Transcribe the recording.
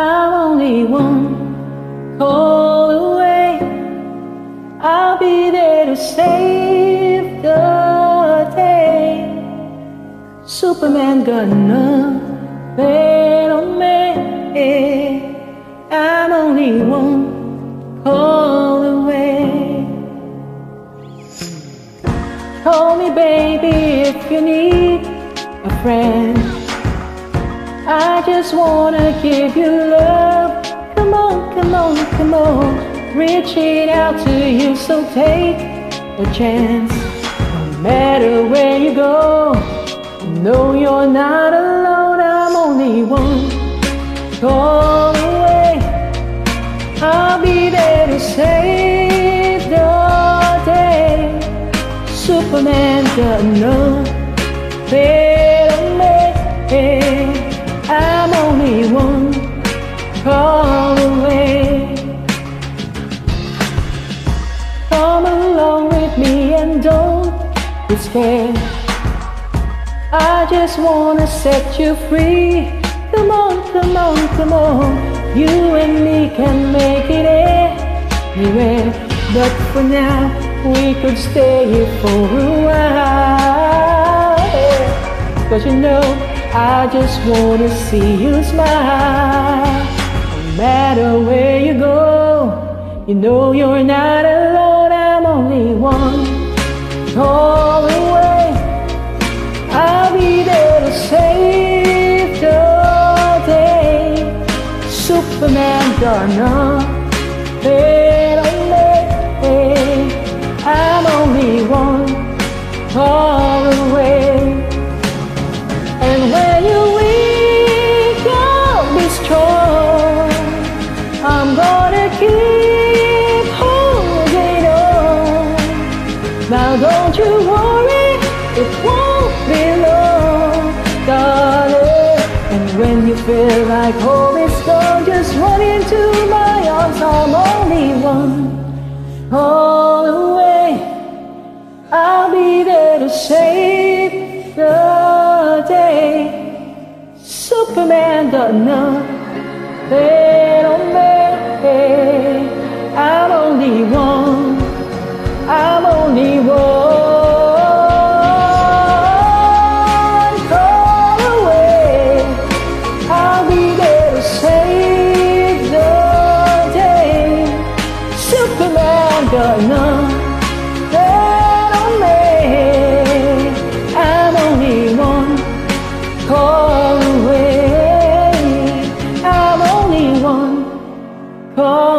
I'm only one call away. I'll be there to save the day. Superman gonna bet on me. I'm only one call away. Call me, baby, if you need a friend. I just wanna give you love. Come on, come on, come on. Reaching out to you, so take a chance. No matter where you go, know you're not alone. I'm only one call away. I'll be there to save the day. Superman, gonna better I just wanna set you free. Come on, come on, come on. You and me can make it eh? anywhere. Eh? But for now, we could stay here for a while. Eh? Cause you know, I just wanna see you smile. No matter where you go, you know you're not alone. I'm only one call Superman gonna on me. I'm only one call away. And when you wake up, be strong. I'm gonna keep holding on. Now don't you worry, it won't be long, darling. And when you feel like home just run into my arms. I'm only one call away. I'll be there to save the day. Superman don't know they don't make away.